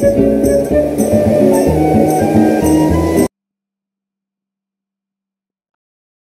Christ.